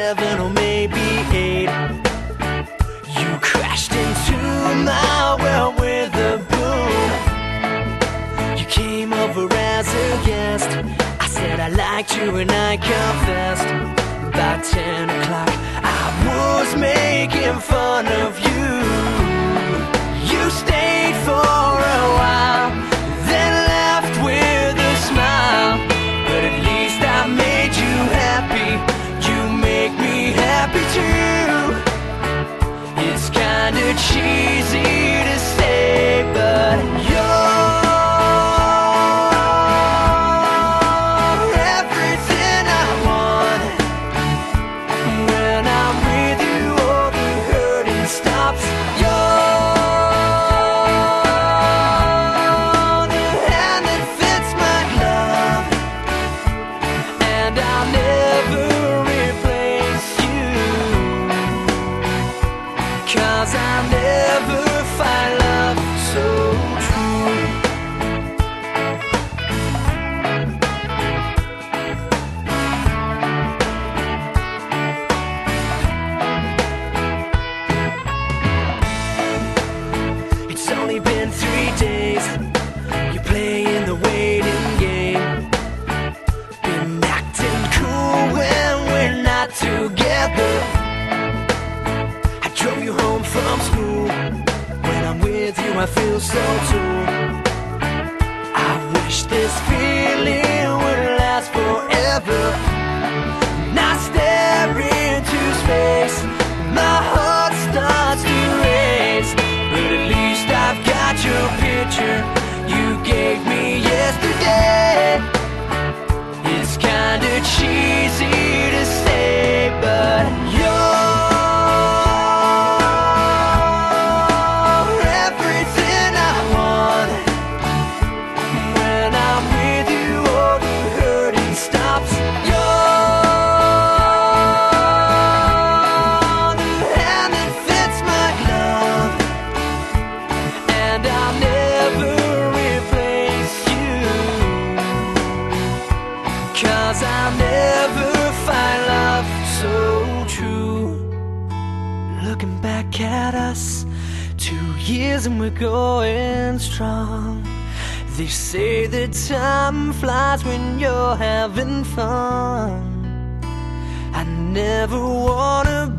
seven or maybe eight. You crashed into my well with a boom. You came over as a guest. I said I liked you and I confessed. By ten o'clock, I was making fun. she with you I feel so too I wish this feeling would last forever. Cause I'll never find love so true. Looking back at us Two years and we're going strong. They say that time flies when you're having fun. I never wanna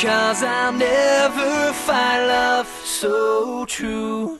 Cause I'll never find love so true.